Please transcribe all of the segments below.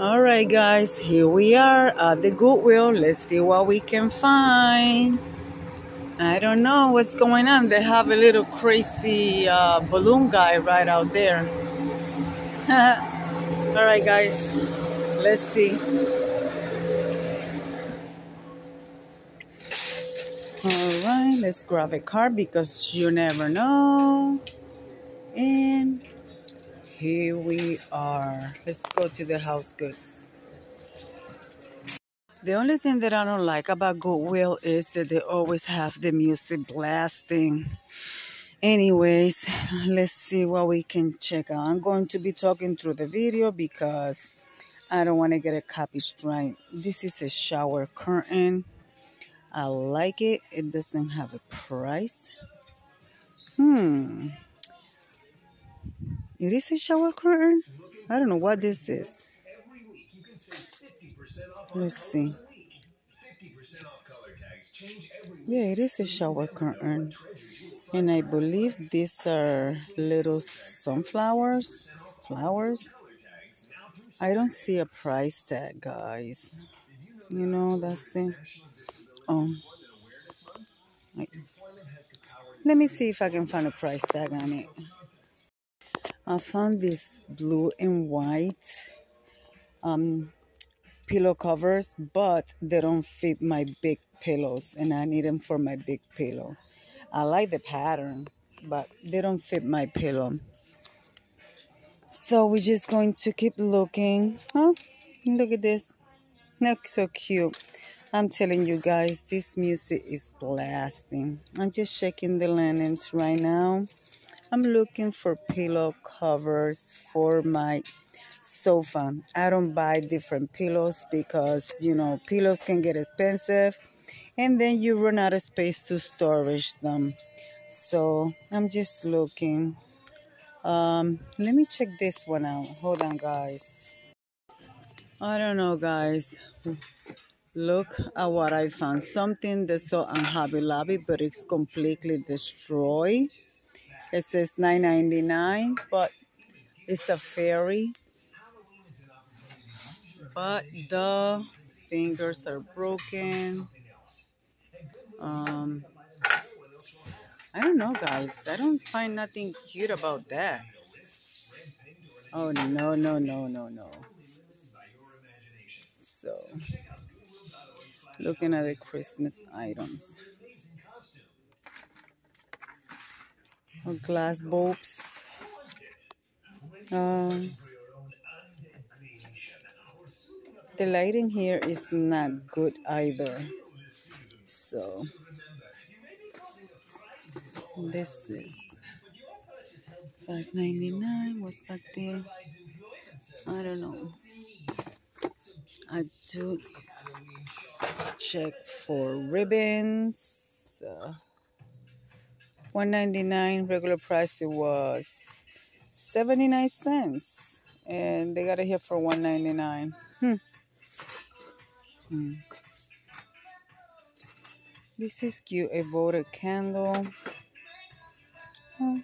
All right, guys, here we are at the Goodwill. Let's see what we can find. I don't know what's going on. They have a little crazy uh, balloon guy right out there. All right, guys, let's see. All right, let's grab a card because you never know. And here we are. Let's go to the house goods. The only thing that I don't like about Goodwill is that they always have the music blasting. Anyways, let's see what we can check out. I'm going to be talking through the video because I don't want to get a copy strike. This is a shower curtain. I like it. It doesn't have a price. Hmm. It is a shower curtain? I don't know what this is. Let's see. Yeah, it is a shower curtain. And I believe these are little sunflowers. Flowers. I don't see a price tag, guys. You know, that's the... Wait. Um, let me see if I can find a price tag on it. I found this blue and white um, pillow covers, but they don't fit my big pillows, and I need them for my big pillow. I like the pattern, but they don't fit my pillow. So we're just going to keep looking. Oh, look at this. Look so cute. I'm telling you guys, this music is blasting. I'm just shaking the linens right now. I'm looking for pillow covers for my sofa. I don't buy different pillows because, you know, pillows can get expensive and then you run out of space to storage them. So I'm just looking. Um, let me check this one out. Hold on, guys. I don't know, guys. Look at what I found. Something that's so on Lobby, but it's completely destroyed. It says $9.99, but it's a fairy. But the fingers are broken. Um, I don't know, guys. I don't find nothing cute about that. Oh, no, no, no, no, no. So, looking at the Christmas items. Glass bulbs. Um, the lighting here is not good either. So this is five ninety nine. What's back there? I don't know. I do check for ribbons. Uh, 199 regular price it was 79 cents and they got it here for 199 hmm. hmm. this is cute a votive candle oh.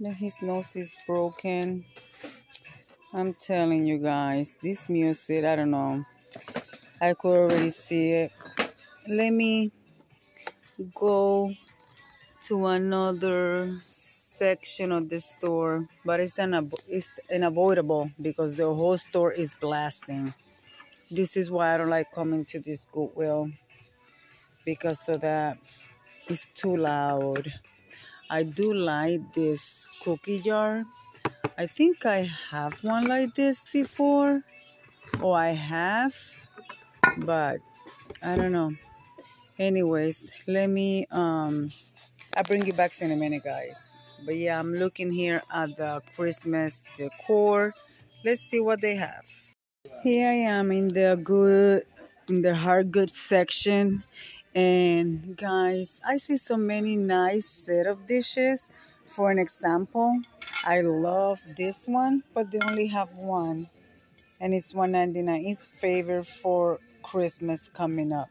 now his nose is broken i'm telling you guys this music i don't know i could already see it let me go to another section of the store, but it's, an, it's unavoidable because the whole store is blasting. This is why I don't like coming to this Goodwill because of that. It's too loud. I do like this cookie jar. I think I have one like this before. Oh, I have. But I don't know. Anyways, let me um I'll bring you back in a minute, guys. But yeah, I'm looking here at the Christmas decor. Let's see what they have. Here I am in the good, in the hard goods section. And guys, I see so many nice set of dishes. For an example, I love this one, but they only have one. And it's $1.99. It's favorite for Christmas coming up.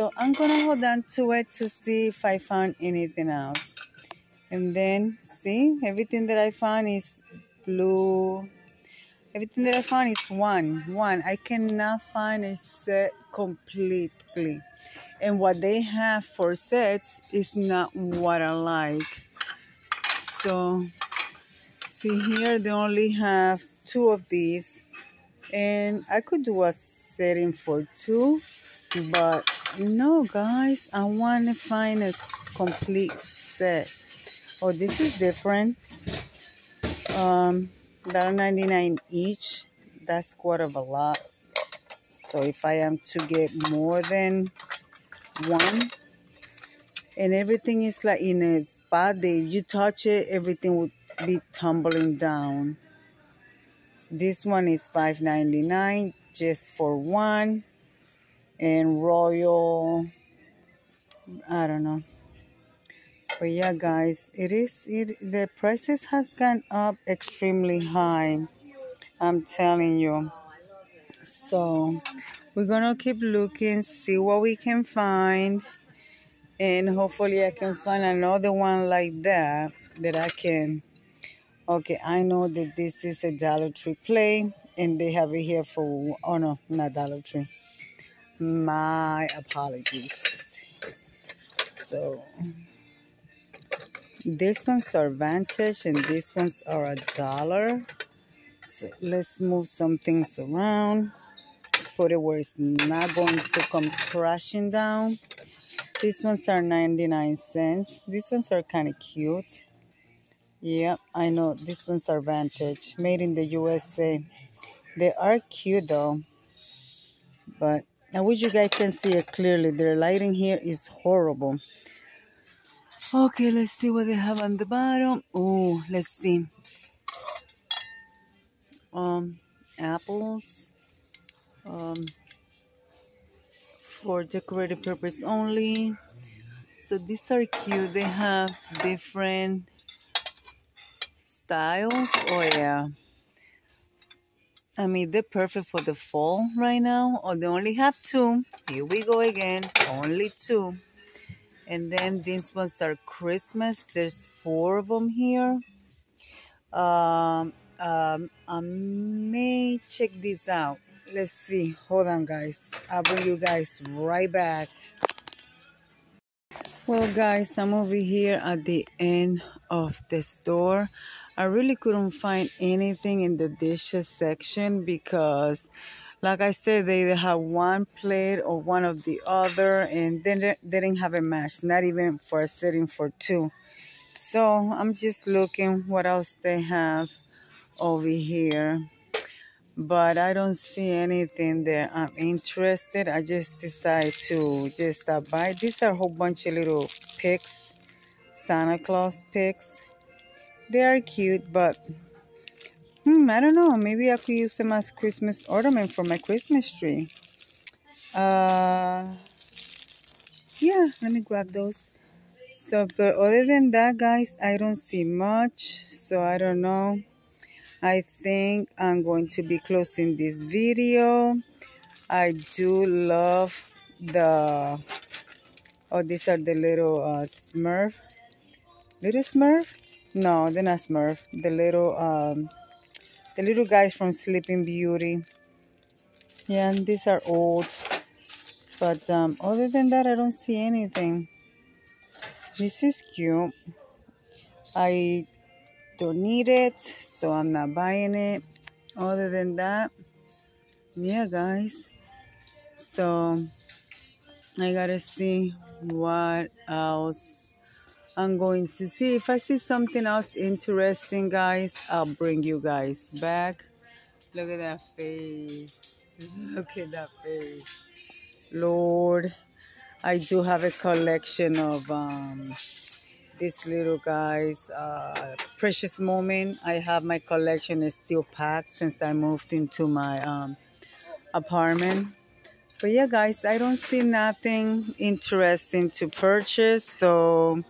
So I'm gonna hold on to it to see if I found anything else. And then see everything that I found is blue, Everything that I found is one, one. I cannot find a set completely. And what they have for sets is not what I like. So, see here, they only have two of these. And I could do a setting for two, but no, guys, I want to find a complete set. Oh, this is different. Um, $1.99 each. That's quite of a lot. So if I am to get more than one, and everything is like in a spot that you touch it, everything would be tumbling down. This one is $5.99 just for one. And Royal, I don't know. But yeah guys it is it the prices has gone up extremely high i'm telling you. So we're gonna keep looking see what we can find and hopefully i can find another one like that that i can okay i know that this is a dollar tree play and they have it here for oh no not dollar tree my apologies so these ones are vintage and these ones are a dollar. So let's move some things around. Put it where it's not going to come crashing down. These ones are 99 cents. These ones are kind of cute. Yeah, I know. These ones are vintage. Made in the USA. They are cute though. But I wish you guys can see it clearly. Their lighting here is horrible. Okay, let's see what they have on the bottom. Oh, let's see. Um, apples. Um, for decorative purpose only. So these are cute. They have different styles. Oh yeah. I mean, they're perfect for the fall right now. Oh, they only have two. Here we go again. Only two. And then these ones are Christmas. There's four of them here. Um, um, I may check this out. Let's see. Hold on, guys. I'll bring you guys right back. Well, guys, I'm over here at the end of the store. I really couldn't find anything in the dishes section because like I said, they either have one plate or one of the other, and then they didn't have a match, not even for a setting for two. So I'm just looking what else they have over here. But I don't see anything that I'm interested. I just decided to just stop by. These are a whole bunch of little picks, Santa Claus pigs. They are cute, but Hmm, I don't know. Maybe I could use them as Christmas ornament for my Christmas tree. Uh, yeah, let me grab those. So, but other than that, guys, I don't see much. So, I don't know. I think I'm going to be closing this video. I do love the... Oh, these are the little uh, Smurf. Little Smurf? No, they're not Smurf. The little... Um, the little guys from Sleeping Beauty. Yeah, and these are old. But um, other than that, I don't see anything. This is cute. I don't need it, so I'm not buying it. Other than that, yeah, guys. So, I gotta see what else I'm going to see if I see something else interesting, guys. I'll bring you guys back. Look at that face. Look at that face. Lord, I do have a collection of um, these little guys. Uh, precious moment. I have my collection is still packed since I moved into my um, apartment. But yeah, guys, I don't see nothing interesting to purchase. So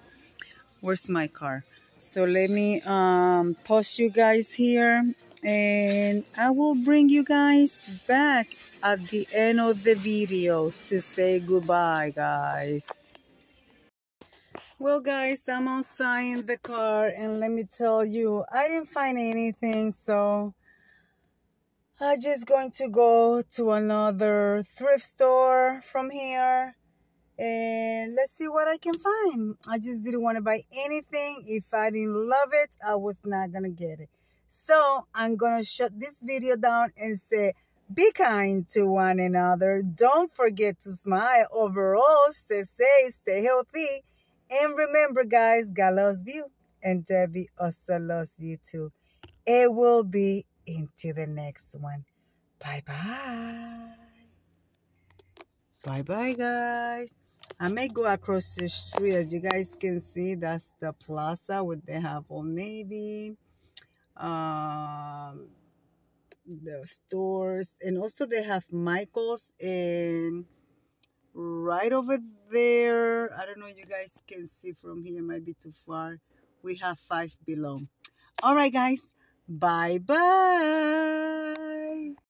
where's my car? So let me um post you guys here and I will bring you guys back at the end of the video to say goodbye guys. Well guys I'm outside in the car and let me tell you I didn't find anything so I'm just going to go to another thrift store from here and let's see what I can find. I just didn't want to buy anything. If I didn't love it, I was not going to get it. So I'm going to shut this video down and say, be kind to one another. Don't forget to smile. Overall, stay safe, stay healthy. And remember, guys, God loves you. And Debbie also loves you too. It will be into the next one. Bye-bye. Bye-bye, guys. I may go across the street. As you guys can see, that's the plaza where they have Old Navy. Um, the stores. And also they have Michael's and right over there. I don't know you guys can see from here. Might be too far. We have five below. All right, guys. Bye-bye.